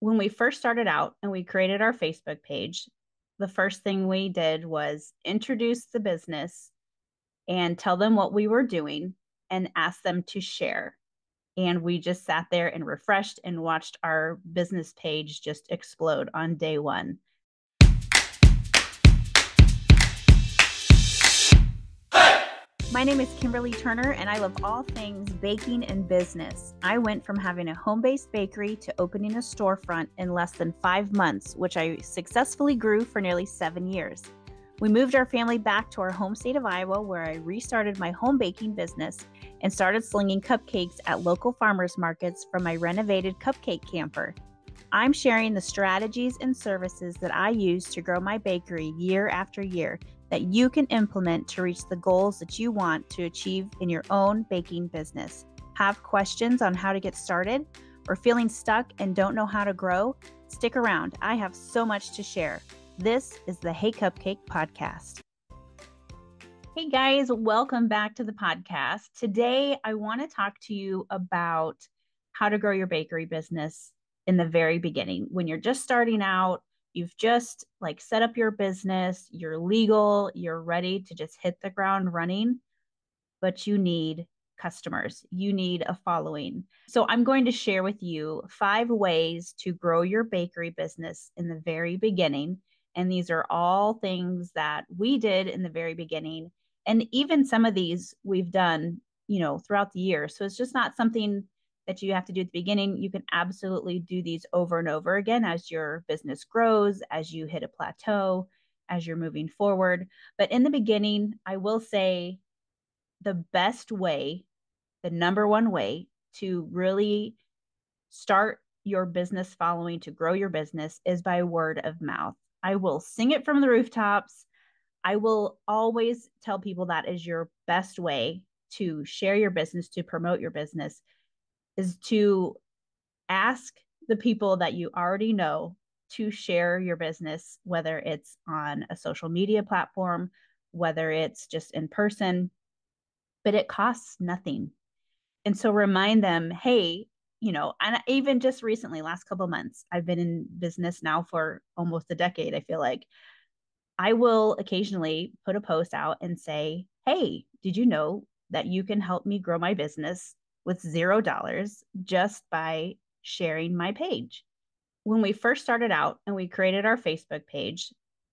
when we first started out and we created our Facebook page, the first thing we did was introduce the business and tell them what we were doing and ask them to share. And we just sat there and refreshed and watched our business page just explode on day one. My name is Kimberly Turner, and I love all things baking and business. I went from having a home based bakery to opening a storefront in less than five months, which I successfully grew for nearly seven years. We moved our family back to our home state of Iowa, where I restarted my home baking business and started slinging cupcakes at local farmers markets from my renovated cupcake camper. I'm sharing the strategies and services that I use to grow my bakery year after year that you can implement to reach the goals that you want to achieve in your own baking business. Have questions on how to get started or feeling stuck and don't know how to grow? Stick around. I have so much to share. This is the Hey Cupcake Podcast. Hey guys, welcome back to the podcast. Today, I want to talk to you about how to grow your bakery business in the very beginning when you're just starting out you've just like set up your business, you're legal, you're ready to just hit the ground running, but you need customers, you need a following. So, I'm going to share with you five ways to grow your bakery business in the very beginning. And these are all things that we did in the very beginning. And even some of these we've done, you know, throughout the year. So, it's just not something that you have to do at the beginning, you can absolutely do these over and over again as your business grows, as you hit a plateau, as you're moving forward. But in the beginning, I will say the best way, the number one way to really start your business following to grow your business is by word of mouth. I will sing it from the rooftops. I will always tell people that is your best way to share your business, to promote your business is to ask the people that you already know to share your business, whether it's on a social media platform, whether it's just in person, but it costs nothing. And so remind them, hey, you know, and even just recently, last couple months, I've been in business now for almost a decade, I feel like. I will occasionally put a post out and say, hey, did you know that you can help me grow my business with zero dollars just by sharing my page. When we first started out and we created our Facebook page,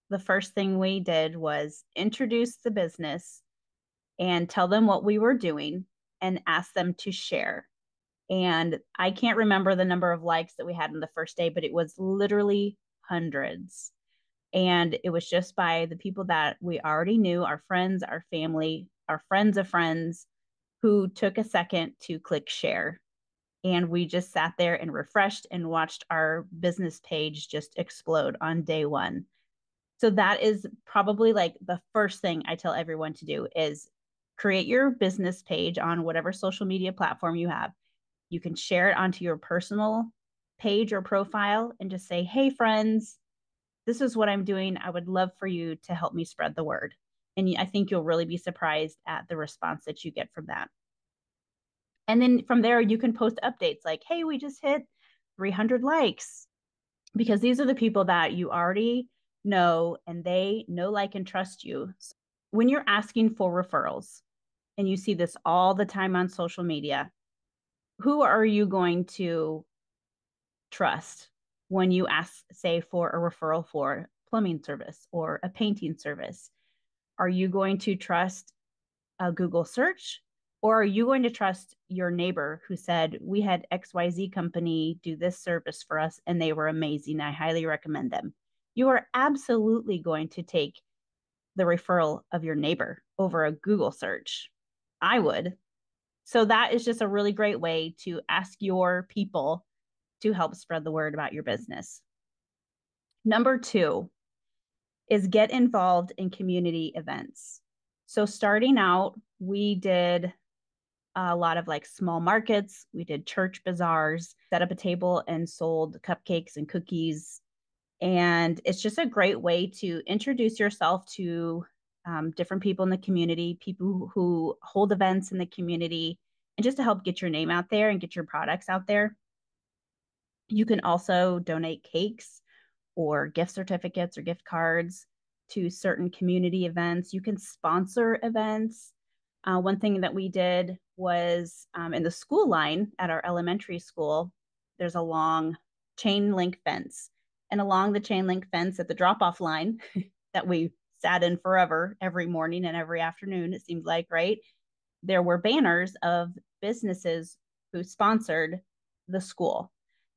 the first thing we did was introduce the business and tell them what we were doing and ask them to share. And I can't remember the number of likes that we had in the first day, but it was literally hundreds. And it was just by the people that we already knew our friends, our family, our friends of friends, who took a second to click share. And we just sat there and refreshed and watched our business page just explode on day one. So that is probably like the first thing I tell everyone to do is create your business page on whatever social media platform you have. You can share it onto your personal page or profile and just say, "Hey friends, this is what I'm doing. I would love for you to help me spread the word." And I think you'll really be surprised at the response that you get from that. And then from there, you can post updates like, hey, we just hit 300 likes. Because these are the people that you already know and they know, like, and trust you. So when you're asking for referrals, and you see this all the time on social media, who are you going to trust when you ask, say, for a referral for plumbing service or a painting service? Are you going to trust a Google search or are you going to trust your neighbor who said, We had XYZ company do this service for us and they were amazing. I highly recommend them. You are absolutely going to take the referral of your neighbor over a Google search. I would. So that is just a really great way to ask your people to help spread the word about your business. Number two, is get involved in community events. So, starting out, we did a lot of like small markets. We did church bazaars, set up a table and sold cupcakes and cookies. And it's just a great way to introduce yourself to um, different people in the community, people who hold events in the community, and just to help get your name out there and get your products out there. You can also donate cakes or gift certificates or gift cards to certain community events. You can sponsor events. Uh, one thing that we did was um, in the school line at our elementary school, there's a long chain link fence. And along the chain link fence at the drop off line that we sat in forever every morning and every afternoon, it seemed like, right? There were banners of businesses who sponsored the school.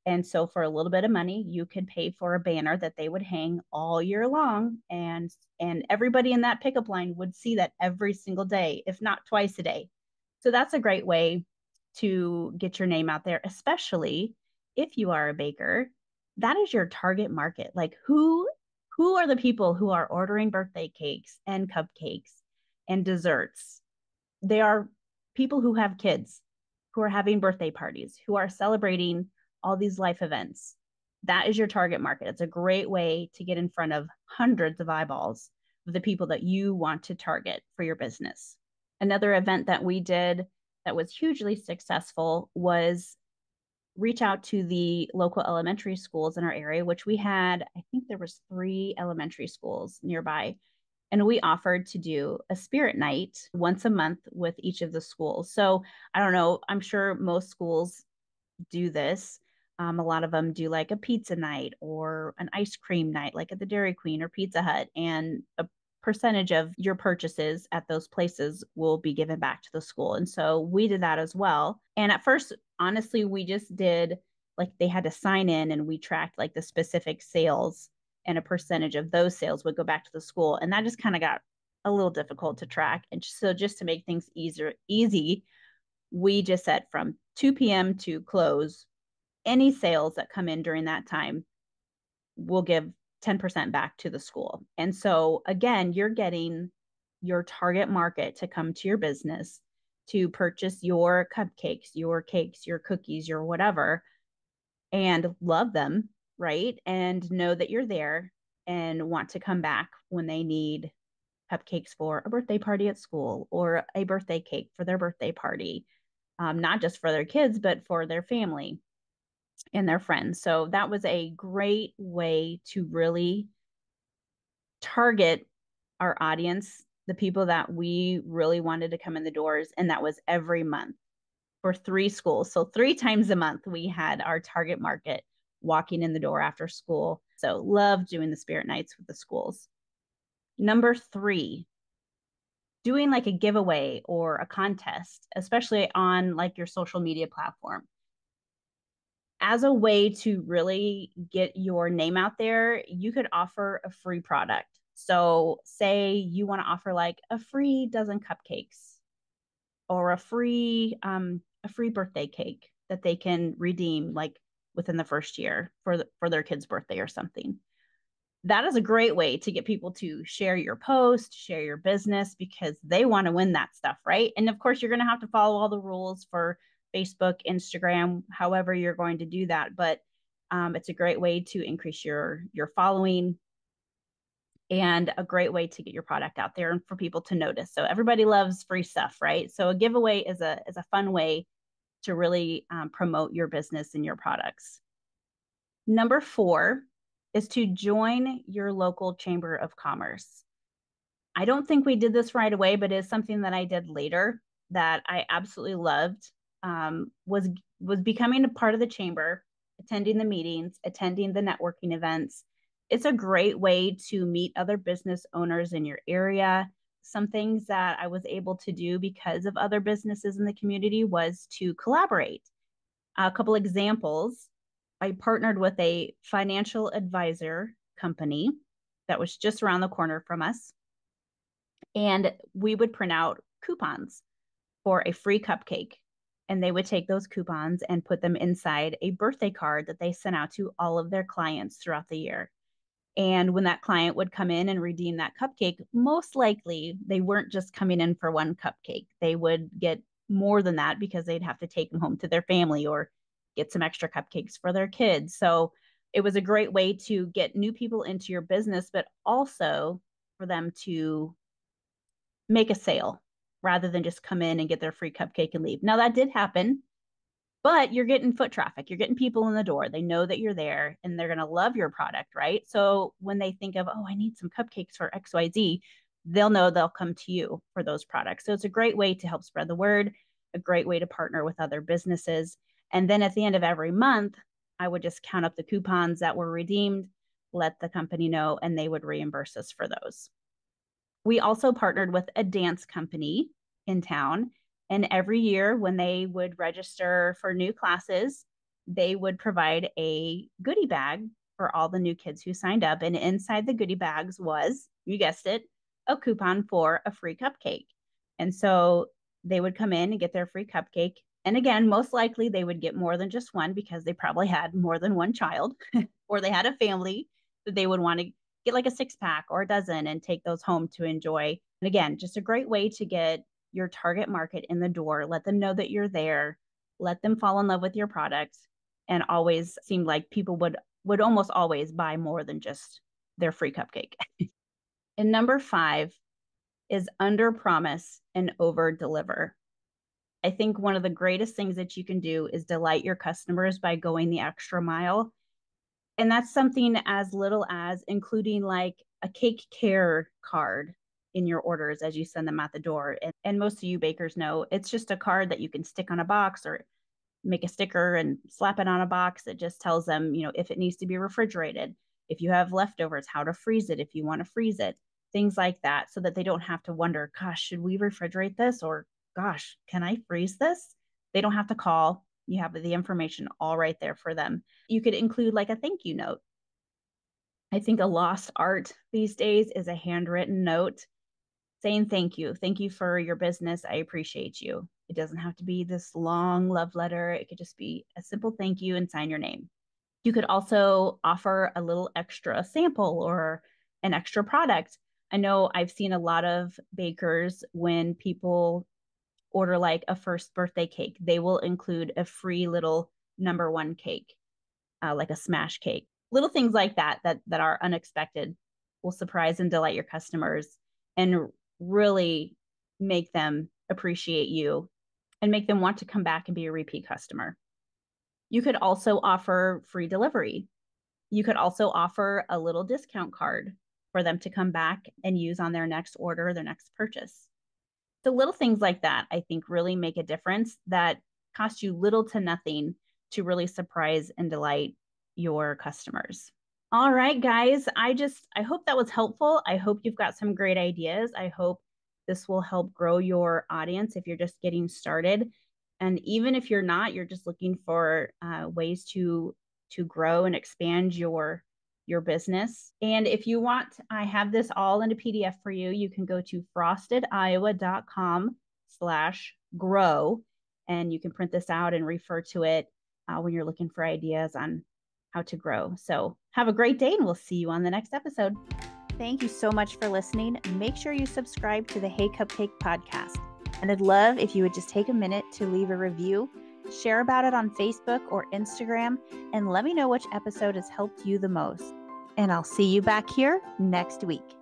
And so for a little bit of money, you could pay for a banner that they would hang all year long and and everybody in that pickup line would see that every single day, if not twice a day. So that's a great way to get your name out there, especially if you are a baker. That is your target market. Like who who are the people who are ordering birthday cakes and cupcakes and desserts? They are people who have kids, who are having birthday parties, who are celebrating all these life events. That is your target market. It's a great way to get in front of hundreds of eyeballs of the people that you want to target for your business. Another event that we did that was hugely successful was reach out to the local elementary schools in our area which we had i think there was three elementary schools nearby and we offered to do a spirit night once a month with each of the schools so i don't know i'm sure most schools do this um, a lot of them do like a pizza night or an ice cream night, like at the Dairy Queen or Pizza Hut, and a percentage of your purchases at those places will be given back to the school. And so we did that as well. And at first, honestly, we just did like they had to sign in and we tracked like the specific sales and a percentage of those sales would go back to the school. And that just kind of got a little difficult to track. And so just to make things easier, easy, we just said from 2 p.m. to close, any sales that come in during that time will give 10% back to the school. And so again, you're getting your target market to come to your business to purchase your cupcakes, your cakes, your cookies, your whatever, and love them, right? And know that you're there and want to come back when they need cupcakes for a birthday party at school or a birthday cake for their birthday party, um, not just for their kids, but for their family and their friends. So that was a great way to really target our audience, the people that we really wanted to come in the doors. And that was every month for three schools. So three times a month, we had our target market walking in the door after school. So love doing the spirit nights with the schools. Number three, doing like a giveaway or a contest, especially on like your social media platform as a way to really get your name out there, you could offer a free product. So, say you want to offer like a free dozen cupcakes or a free um, a free birthday cake that they can redeem like within the first year for the, for their kid's birthday or something. That is a great way to get people to share your post, share your business because they want to win that stuff, right? And of course, you're going to have to follow all the rules for Facebook, Instagram, however you're going to do that. But um, it's a great way to increase your your following and a great way to get your product out there and for people to notice. So everybody loves free stuff, right? So a giveaway is a is a fun way to really um, promote your business and your products. Number four is to join your local chamber of commerce. I don't think we did this right away, but it's something that I did later that I absolutely loved um, was was becoming a part of the chamber, attending the meetings, attending the networking events. It's a great way to meet other business owners in your area. Some things that I was able to do because of other businesses in the community was to collaborate. A couple examples I partnered with a financial advisor company that was just around the corner from us. And we would print out coupons for a free cupcake and they would take those coupons and put them inside a birthday card that they sent out to all of their clients throughout the year. And when that client would come in and redeem that cupcake, most likely they weren't just coming in for one cupcake. They would get more than that because they'd have to take them home to their family or get some extra cupcakes for their kids. So it was a great way to get new people into your business, but also for them to make a sale rather than just come in and get their free cupcake and leave. Now, that did happen. but you're getting foot traffic. You're getting people in the door. They know that you're there and they're going to love your product right? So when they think of oh i need some cupcakes for xyz they'll know they'll come to you for those products. So it's a great way to help spread the word a great way to partner with other businesses. And then at the end of every month i would just count up the coupons that were redeemed let the company know and they would reimburse us for those we also partnered with a dance company in town and every year, when they would register for new classes, they would provide a goodie bag for all the new kids who signed up. And inside the goodie bags was, you guessed it, a coupon for a free cupcake. And so they would come in and get their free cupcake. And again, most likely they would get more than just one because they probably had more than one child or they had a family that they would want to get like a six pack or a dozen and take those home to enjoy. And again, just a great way to get your target market in the door, let them know that you're there, let them fall in love with your product, and always seem like people would would almost always buy more than just their free cupcake. and number 5 is under promise and over deliver. I think one of the greatest things that you can do is delight your customers by going the extra mile. And that's something as little as including like a cake care card in your orders as you send them out the door. And, and most of you bakers know it's just a card that you can stick on a box or make a sticker and slap it on a box. It just tells them, you know, if it needs to be refrigerated, if you have leftovers, how to freeze it, if you want to freeze it, things like that, so that they don't have to wonder, gosh, should we refrigerate this? Or gosh, can I freeze this? They don't have to call. You have the information all right there for them. You could include like a thank you note. I think a lost art these days is a handwritten note saying thank you. Thank you for your business. I appreciate you. It doesn't have to be this long love letter. It could just be a simple thank you and sign your name. You could also offer a little extra sample or an extra product. I know I've seen a lot of bakers when people order like a first birthday cake, they will include a free little number one cake, uh, like a smash cake. Little things like that that that are unexpected will surprise and delight your customers and really make them appreciate you and make them want to come back and be a repeat customer. You could also offer free delivery. You could also offer a little discount card for them to come back and use on their next order, their next purchase. The little things like that, I think, really make a difference that cost you little to nothing to really surprise and delight your customers. All right, guys. I just, I hope that was helpful. I hope you've got some great ideas. I hope this will help grow your audience if you're just getting started. And even if you're not, you're just looking for uh, ways to to grow and expand your your business. And if you want, I have this all in a PDF for you. You can go to frostediowa.com slash grow and you can print this out and refer to it uh, when you're looking for ideas on how to grow. So have a great day and we'll see you on the next episode. Thank you so much for listening. Make sure you subscribe to the Hey Cupcake podcast. And I'd love if you would just take a minute to leave a review, share about it on Facebook or Instagram, and let me know which episode has helped you the most. And I'll see you back here next week.